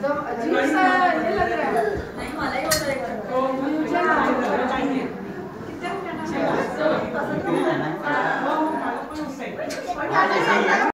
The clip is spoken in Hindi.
एकदम अजीब सा ये लग रहा है। नहीं मलाई हो जाएगा। तो मुझे चाहिए कितना पसंद है। तो